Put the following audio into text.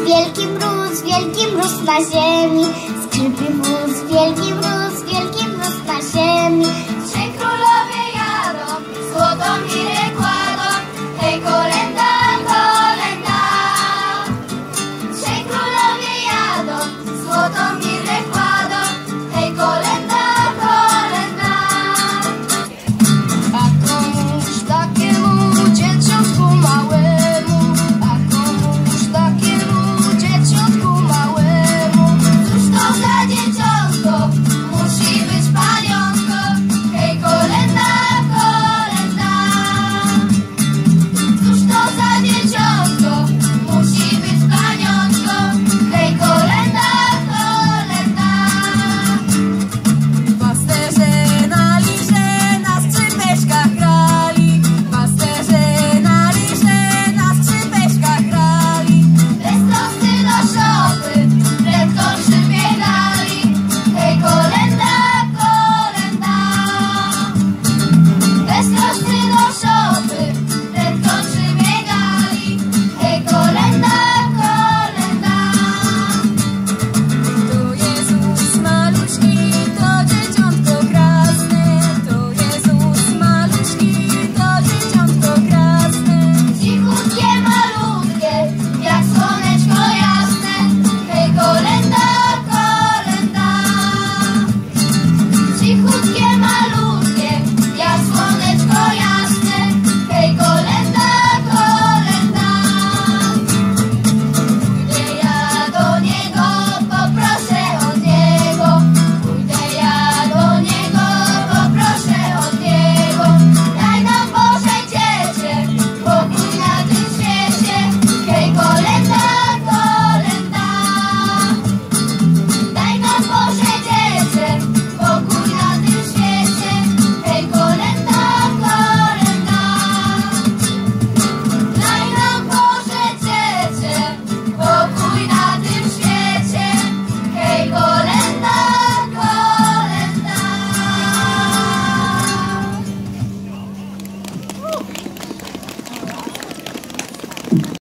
wielki mróz, wielki mróz na ziemi. Skrzypi mróz, wielki mróz.